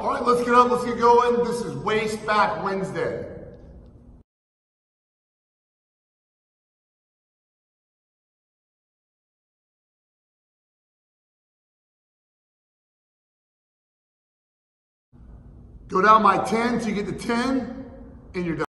All right, let's get up, let's get going. This is Waist Back Wednesday. Go down by 10 so you get to 10 and you're done.